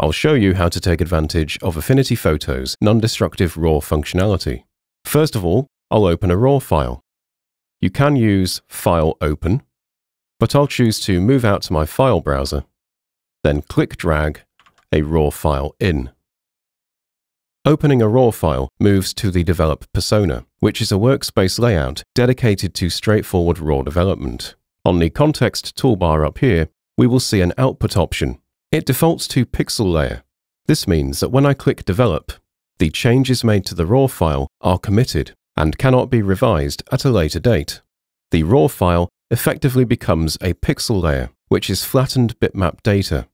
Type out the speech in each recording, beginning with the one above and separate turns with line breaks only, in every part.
I'll show you how to take advantage of Affinity Photo's non-destructive RAW functionality. First of all, I'll open a RAW file. You can use File Open, but I'll choose to move out to my file browser, then click drag a RAW file in. Opening a RAW file moves to the Develop persona, which is a workspace layout dedicated to straightforward RAW development. On the context toolbar up here, we will see an output option. It defaults to pixel layer. This means that when I click Develop, the changes made to the RAW file are committed and cannot be revised at a later date. The RAW file effectively becomes a pixel layer, which is flattened bitmap data.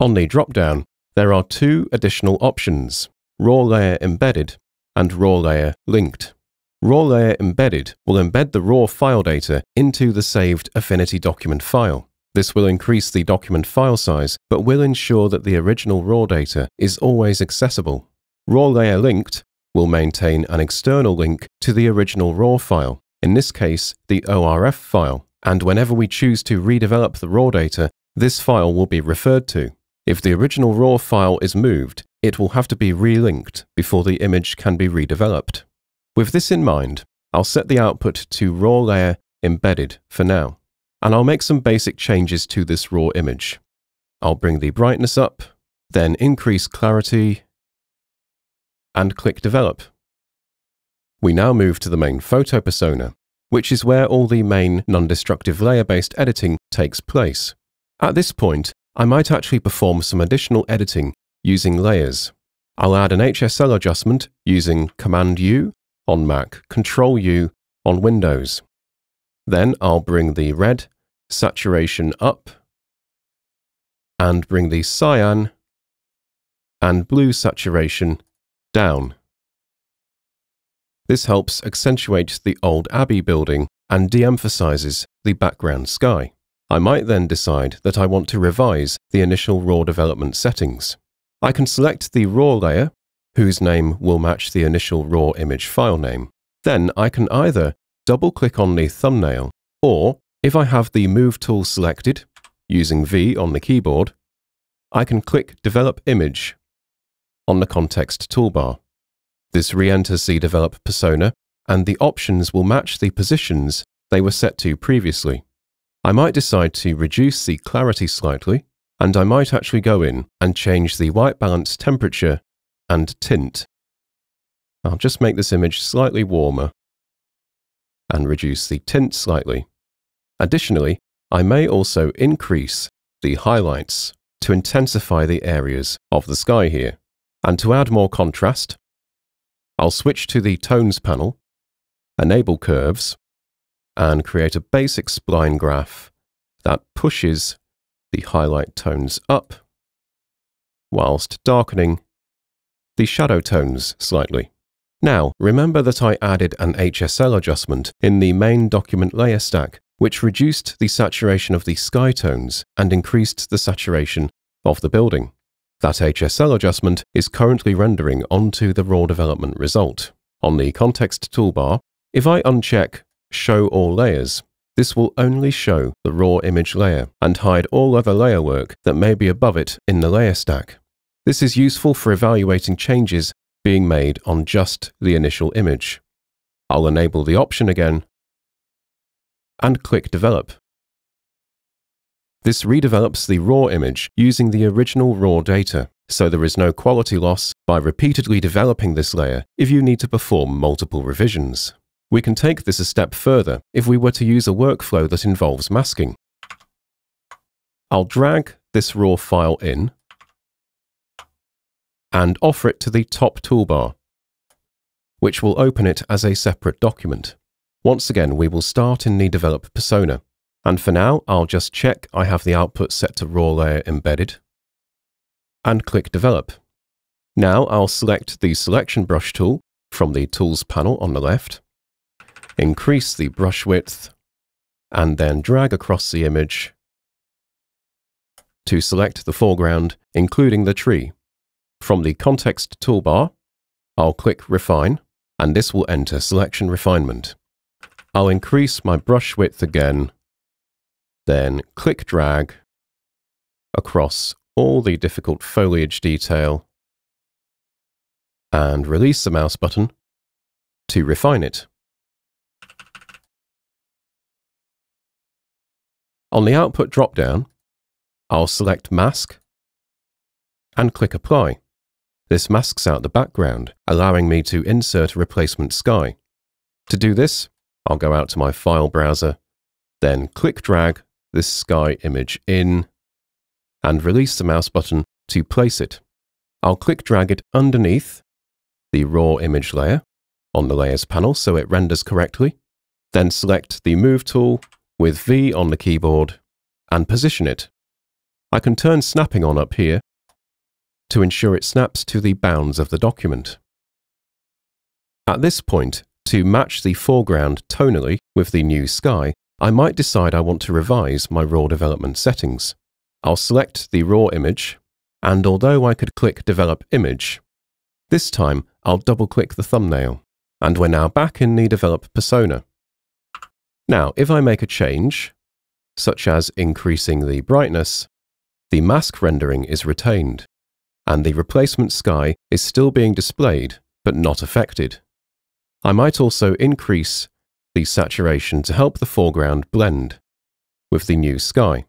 On the dropdown, there are two additional options, raw layer embedded and raw layer linked. Raw layer embedded will embed the raw file data into the saved Affinity document file. This will increase the document file size, but will ensure that the original raw data is always accessible. Raw layer linked will maintain an external link to the original raw file, in this case, the ORF file, and whenever we choose to redevelop the raw data, this file will be referred to. If the original raw file is moved, it will have to be relinked before the image can be redeveloped. With this in mind, I'll set the output to raw layer embedded for now, and I'll make some basic changes to this raw image. I'll bring the brightness up, then increase clarity, and click develop. We now move to the main photo persona, which is where all the main non-destructive layer-based editing takes place. At this point, I might actually perform some additional editing using layers. I'll add an HSL adjustment using Command U on Mac, Control U on Windows. Then I'll bring the red saturation up and bring the cyan and blue saturation down. This helps accentuate the old Abbey building and de-emphasizes the background sky. I might then decide that I want to revise the initial RAW development settings. I can select the RAW layer, whose name will match the initial RAW image file name. Then I can either double-click on the thumbnail, or if I have the Move tool selected, using V on the keyboard, I can click Develop Image on the context toolbar. This re-enters the Develop persona, and the options will match the positions they were set to previously. I might decide to reduce the clarity slightly, and I might actually go in and change the white balance temperature and tint. I'll just make this image slightly warmer and reduce the tint slightly. Additionally, I may also increase the highlights to intensify the areas of the sky here. And to add more contrast, I'll switch to the Tones panel, enable curves, and create a basic spline graph that pushes the highlight tones up, whilst darkening the shadow tones slightly. Now, remember that I added an HSL adjustment in the main document layer stack, which reduced the saturation of the sky tones and increased the saturation of the building. That HSL adjustment is currently rendering onto the raw development result. On the context toolbar, if I uncheck Show All Layers, this will only show the raw image layer and hide all other layer work that may be above it in the layer stack. This is useful for evaluating changes being made on just the initial image. I'll enable the option again and click Develop. This redevelops the raw image using the original raw data, so there is no quality loss by repeatedly developing this layer if you need to perform multiple revisions. We can take this a step further if we were to use a workflow that involves masking. I'll drag this raw file in and offer it to the top toolbar, which will open it as a separate document. Once again, we will start in the Develop persona. And for now, I'll just check I have the output set to raw layer embedded and click Develop. Now I'll select the Selection Brush tool from the Tools panel on the left increase the brush width, and then drag across the image to select the foreground, including the tree. From the Context toolbar, I'll click Refine, and this will enter Selection Refinement. I'll increase my brush width again, then click drag across all the difficult foliage detail and release the mouse button to refine it. On the output drop-down, I'll select Mask and click Apply. This masks out the background, allowing me to insert a replacement sky. To do this, I'll go out to my file browser, then click drag this sky image in, and release the mouse button to place it. I'll click drag it underneath the raw image layer on the Layers panel so it renders correctly, then select the Move tool with V on the keyboard and position it. I can turn snapping on up here to ensure it snaps to the bounds of the document. At this point, to match the foreground tonally with the new sky, I might decide I want to revise my raw development settings. I'll select the raw image, and although I could click Develop Image, this time I'll double-click the thumbnail, and we're now back in the Develop persona. Now, if I make a change, such as increasing the brightness, the mask rendering is retained, and the replacement sky is still being displayed, but not affected. I might also increase the saturation to help the foreground blend with the new sky.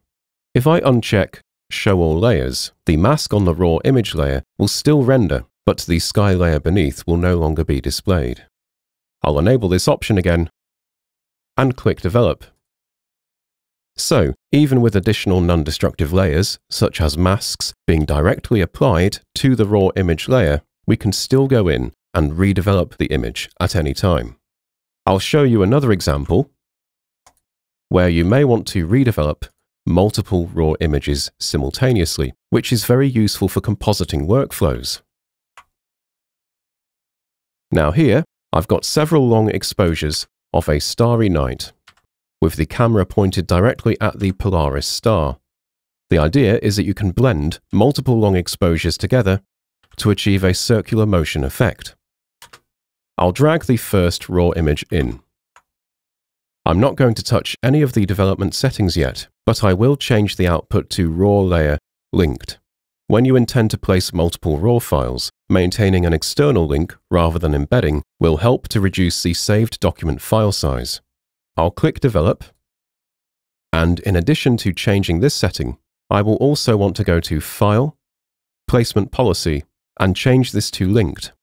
If I uncheck Show All Layers, the mask on the raw image layer will still render, but the sky layer beneath will no longer be displayed. I'll enable this option again and click Develop. So, even with additional non-destructive layers, such as masks, being directly applied to the raw image layer, we can still go in and redevelop the image at any time. I'll show you another example where you may want to redevelop multiple raw images simultaneously, which is very useful for compositing workflows. Now here, I've got several long exposures of a starry night, with the camera pointed directly at the Polaris star. The idea is that you can blend multiple long exposures together to achieve a circular motion effect. I'll drag the first raw image in. I'm not going to touch any of the development settings yet, but I will change the output to raw layer linked. When you intend to place multiple raw files, maintaining an external link rather than embedding will help to reduce the saved document file size. I'll click Develop, and in addition to changing this setting, I will also want to go to File, Placement Policy, and change this to Linked,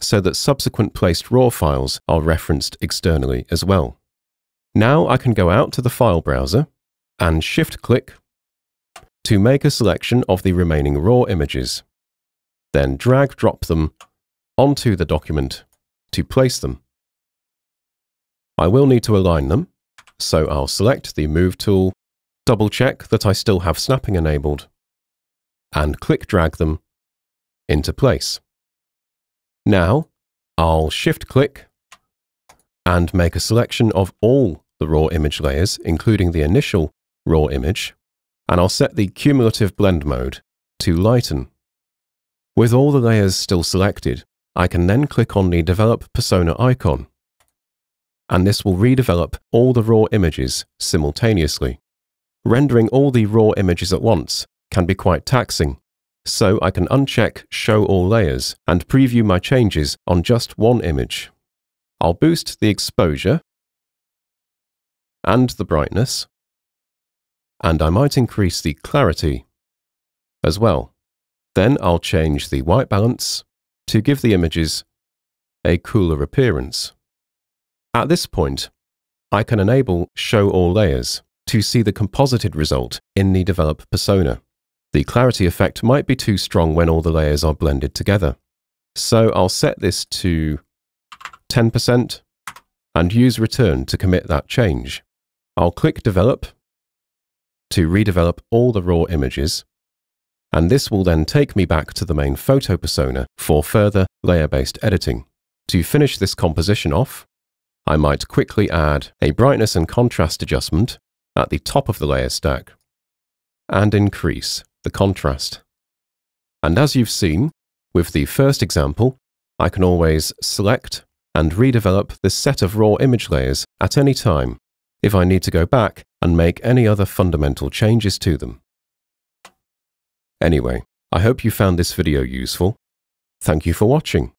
so that subsequent placed raw files are referenced externally as well. Now I can go out to the file browser and shift-click to make a selection of the remaining raw images then drag drop them onto the document to place them. I will need to align them, so I'll select the Move tool, double check that I still have snapping enabled, and click drag them into place. Now, I'll shift click and make a selection of all the raw image layers, including the initial raw image, and I'll set the cumulative blend mode to lighten. With all the layers still selected, I can then click on the Develop Persona icon, and this will redevelop all the raw images simultaneously. Rendering all the raw images at once can be quite taxing, so I can uncheck Show All Layers and preview my changes on just one image. I'll boost the exposure and the brightness, and I might increase the clarity as well. Then I'll change the white balance to give the images a cooler appearance. At this point, I can enable Show All Layers to see the composited result in the Develop persona. The clarity effect might be too strong when all the layers are blended together. So I'll set this to 10% and use Return to commit that change. I'll click Develop to redevelop all the raw images and this will then take me back to the main photo persona for further layer-based editing. To finish this composition off, I might quickly add a brightness and contrast adjustment at the top of the layer stack and increase the contrast. And as you've seen, with the first example, I can always select and redevelop this set of raw image layers at any time if I need to go back and make any other fundamental changes to them. Anyway, I hope you found this video useful. Thank you for watching.